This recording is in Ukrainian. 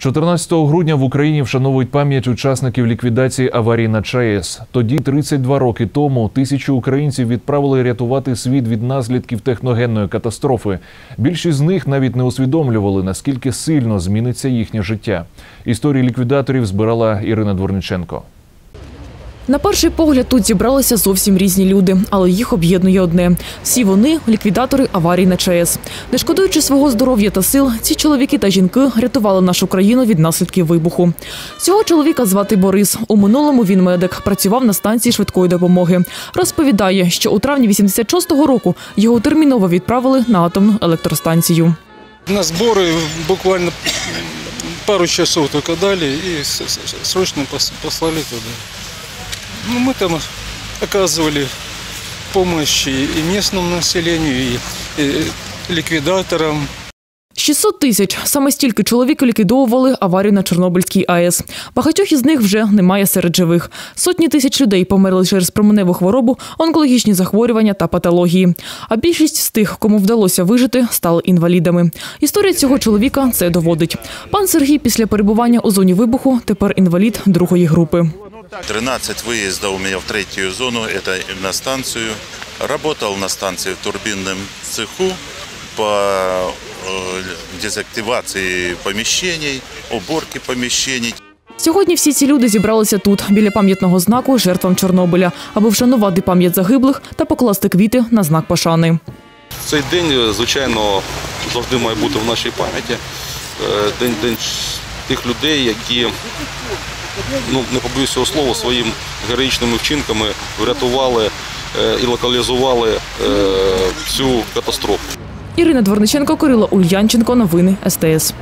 14 грудня в Україні вшановують пам'ять учасників ліквідації аварії на ЧАЕС. Тоді, 32 роки тому, тисячі українців відправили рятувати світ від наслідків техногенної катастрофи. Більшість з них навіть не усвідомлювали, наскільки сильно зміниться їхнє життя. Історії ліквідаторів збирала Ірина Дворниченко. На перший погляд тут зібралися зовсім різні люди, але їх об'єднує одне: всі вони ліквідатори аварій на ЧАЕС. Не шкодуючи свого здоров'я та сил, ці чоловіки та жінки рятували нашу країну від наслідків вибуху. Цього чоловіка звати Борис. У минулому він медик, працював на станції швидкої допомоги. Розповідає, що у травні 86-го року його терміново відправили на атомну електростанцію. На сборы буквально пару часов только дали с- срочно пос- послали туда. Ну, мы там оказывали помощь и местному населению, и, ликвидаторам. 600 тисяч саме стільки чоловік ліквідовували аварію на Чорнобильській АЕС. Багатьох із них вже немає серед живих. Сотні тисяч людей померли через променеву хворобу, онкологічні захворювання та патології. А більшість з тих, кому вдалося вижити, стали інвалідами. Історія цього чоловіка це доводить. Пан Сергій після перебування у зоні вибуху тепер інвалід другої групи. 13 выездов у меня в третью зону, это на станцию. Работал на станции в турбинном цеху по э, дезактивации помещений, уборке помещений. Сьогодні всі ці люди зібралися тут, біля пам'ятного знаку жертвам Чорнобиля, аби вшанувати пам'ять загиблих та покласти квіти на знак пошани. Цей день, звичайно, завжди має бути в нашій пам'яті. Е, День, день тих людей, які, ну, не побоюсь цього слова, своїм героїчними вчинками врятували е, і локалізували е, цю катастрофу. Ірина Дворниченко, Кирило Ульянченко. Новини СТС.